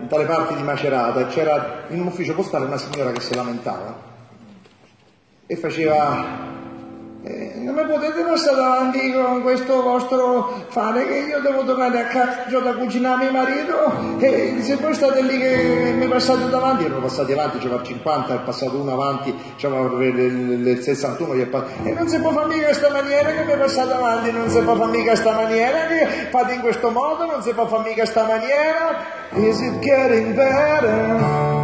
in tale parte di Macerata c'era in un ufficio postale una signora che si lamentava e faceva eh, non mi potete passare davanti con questo vostro fare che io devo tornare a casa da cucinare mio marito e se voi state lì che mi passate davanti erano passati avanti c'era il 50 è passato uno avanti c'era il 61 che è passato, e non si può fare mica questa maniera che mi passate avanti non si può fare mica questa maniera che fate in questo modo non si può fare mica questa maniera is it getting better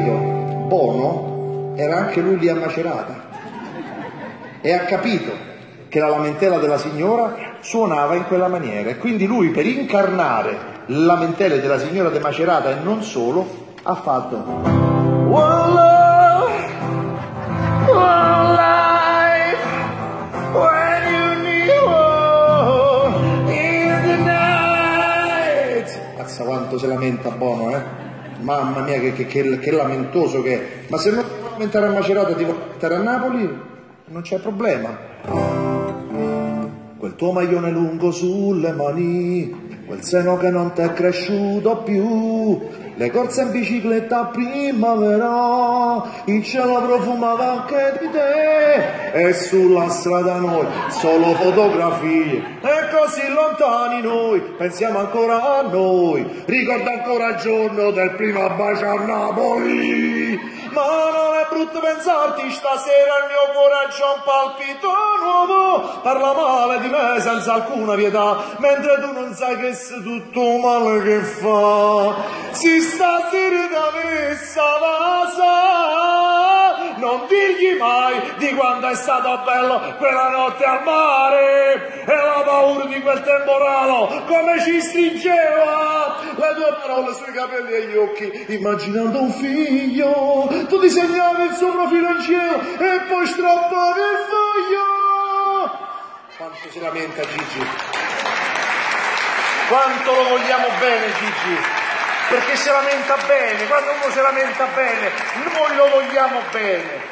Bono era anche lui lì a Macerata e ha capito che la lamentela della signora suonava in quella maniera e quindi lui per incarnare le lamentele della signora di Macerata e non solo ha fatto One love, one life, when you need in the night. Cazzo quanto si lamenta Bono, eh? Mamma mia che, che, che, che lamentoso che è, ma se non ti vuoi lamentare a Macerata ti vuoi lamentare a Napoli, non c'è problema. Quel tuo maglione lungo sulle mani, quel seno che non ti è cresciuto più, le corse in bicicletta a primavera, il cielo profumava anche di te, e sulla strada noi solo fotografie, e così lontani noi, pensiamo ancora a noi, ricorda ancora il giorno del primo bacio a Napoli, ma non è brutto pensarti stasera il mio coraggio ha un palpito nuovo, parla male di me senza alcuna pietà, mentre tu non sai che sei tutto male che fa, si stasera da messa mai di quanto è stato bello quella notte al mare. E la paura di quel temporale come ci stringeva. Le tue parole sui capelli e gli occhi immaginando un figlio. Tu disegnavi il suo profilo in cielo e poi strappavi il foglio. Quanto si lamenta Gigi. Quanto lo vogliamo bene Gigi. Perché si lamenta bene, quando uno si lamenta bene, noi lo vogliamo bene.